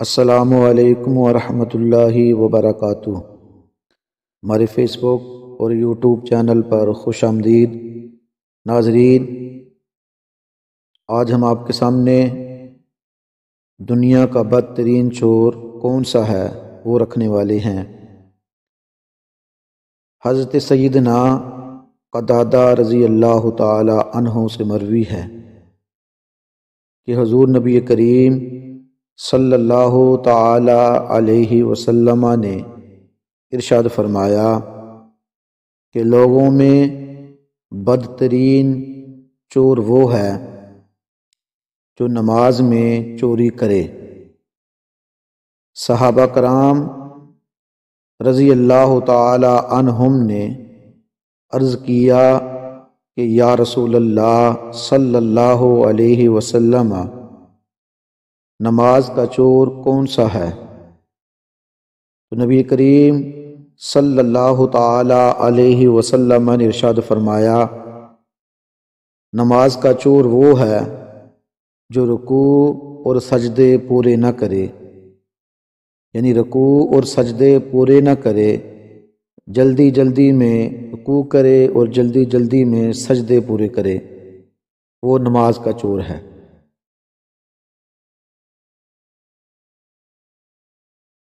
असलकम वरहमतुल्लाहि वबरकatuh हमारे फेसबुक और यूट्यूब चैनल पर खुश आमदीद। नाजरीन, आज हम आपके सामने दुनिया का बदतरीन चोर कौन सा है वो रखने वाले हैं। हज़रत सईद सैदना कदादा रज़ी अल्लाह तहों से मरवी है कि हजूर नबी करीम सल्लल्लाहु ताला अलैहि वसल्लम ने इरशाद फरमाया कि लोगों में बदतरीन चोर वो है जो नमाज़ में चोरी करे। सहाबा कराम रज़ी अल्लाह तहुम ने अर्ज़ किया कि या रसूल अल्लाह सल्लल्लाहु अलैहि वसल्लम नमाज़ का चोर कौन सा है? तो नबी करीम सल्लल्लाहु अलैहि वसल्लम ने इरशाद फरमाया, नमाज़ का चोर वो है जो रुकू और सजदे पूरे न करे। यानी रुकू और सजदे पूरे न करे, जल्दी जल्दी में रुकू करे और जल्दी जल्दी में सजदे पूरे करे। वो नमाज़ का चोर है।